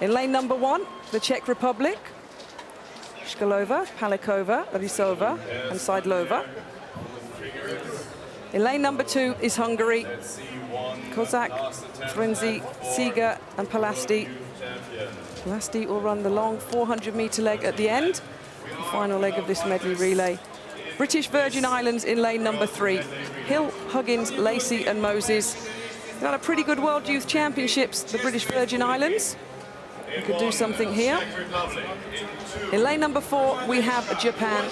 In lane number one, the Czech Republic. Shkalova, Palikova, Rysova, and Seidlova. In lane number two is Hungary. Kozak, Frenzy, Seeger, and Palasti. Palasti will run the long 400-meter leg at the end, the final leg of this medley relay. British Virgin Islands in lane number three. Hill, Huggins, Lacey, and Moses. They've got a pretty good World Youth Championships, the British Virgin Islands. We could do something here. In lane number four, we have Japan.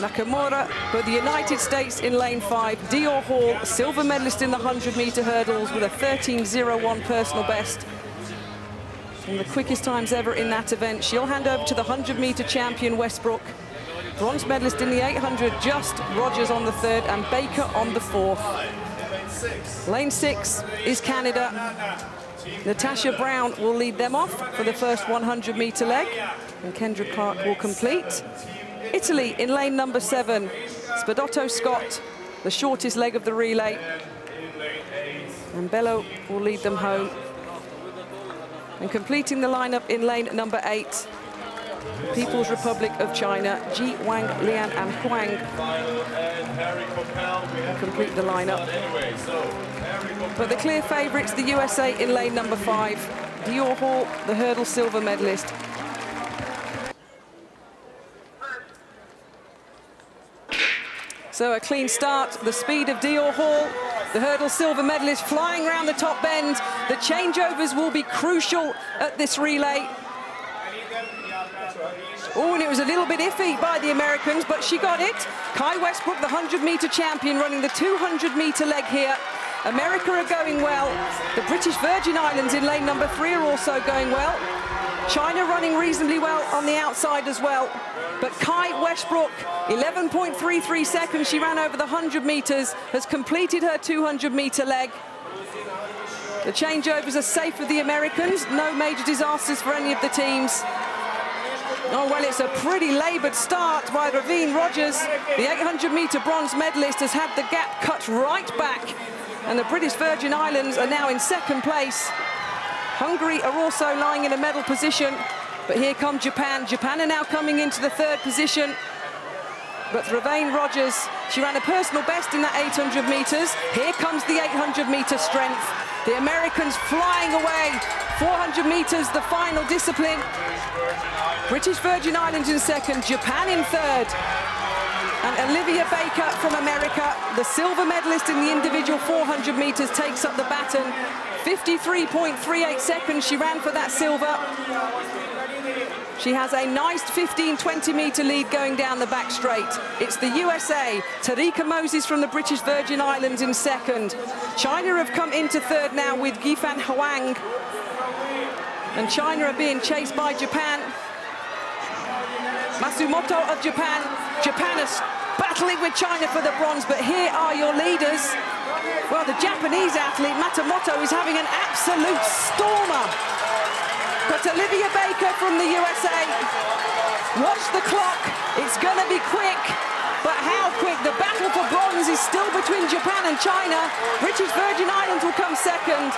Nakamura, but the United States in lane five. Dior Hall, silver medalist in the 100-meter hurdles with a 13.01 personal best. And the quickest times ever in that event. She'll hand over to the 100-meter champion, Westbrook. Bronze medalist in the 800, just Rogers on the third and Baker on the fourth. Lane six is Canada. Natasha Brown will lead them off for the first 100 meter leg and Kendra Clark will complete. Italy in lane number seven, Spadotto Scott, the shortest leg of the relay. And Bello will lead them home. And completing the lineup in lane number eight, People's Republic of China, Ji Wang, Lian and Huang complete the lineup. But the clear favourites, the USA in lane number five, Dior Hall, the hurdle silver medalist. So a clean start, the speed of Dior Hall, the hurdle silver medalist flying around the top bend. The changeovers will be crucial at this relay. Oh, and it was a little bit iffy by the Americans, but she got it. Ky Westbrook, the 100-meter champion, running the 200-meter leg here. America are going well. The British Virgin Islands in lane number three are also going well. China running reasonably well on the outside as well. But Ky Westbrook, 11.33 seconds, she ran over the 100 meters, has completed her 200 meter leg. The changeovers are safe for the Americans, no major disasters for any of the teams. Oh, well, it's a pretty laboured start by Raevyn Rogers. The 800-metre bronze medalist has had the gap cut right back. And the British Virgin Islands are now in second place. Hungary are also lying in a medal position. But here come Japan. Japan are now coming into the third position. But Raevyn Rogers, she ran a personal best in that 800 metres. Here comes the 800 metre strength. The Americans flying away. 400 metres, the final discipline. British Virgin Islands in second, Japan in third. And Olivia Baker from America, the silver medalist in the individual 400 metres, takes up the baton. 53.38 seconds she ran for that silver. She has a nice 15, 20 metre lead going down the back straight. It's the USA, Tarika Moses from the British Virgin Islands in second. China have come into third now with Gifan Huang. And China are being chased by Japan. Matsumoto of Japan. Japan is battling with China for the bronze, but here are your leaders. Well, the Japanese athlete, Matsumoto, is having an absolute stormer. But Olivia Baker from the USA, watch the clock. It's going to be quick. But how quick? The battle for bronze is still between Japan and China. British Virgin Islands will come second.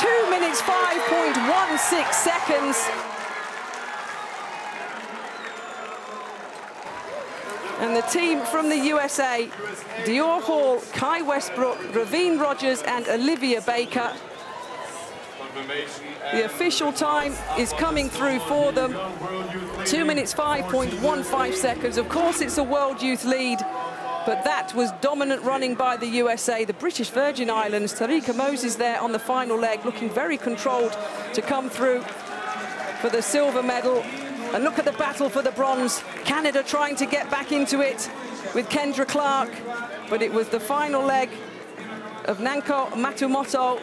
Two minutes, 5.16 seconds. And the team from the USA, Dior Hall, Ky Westbrook, Raevyn Rogers and Olivia Baker. The official time is coming through for them. Two minutes, 5.15 seconds. Of course, it's a World Youth lead, but that was dominant running by the USA. The British Virgin Islands, Tarika Moses there on the final leg, looking very controlled to come through for the silver medal. And look at the battle for the bronze. Canada trying to get back into it with Kendra Clark. But it was the final leg of Nanko Matsumoto.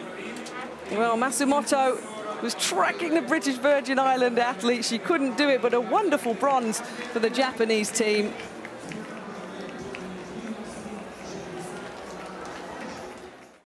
Well, Matsumoto was tracking the British Virgin Island athlete. She couldn't do it, but a wonderful bronze for the Japanese team.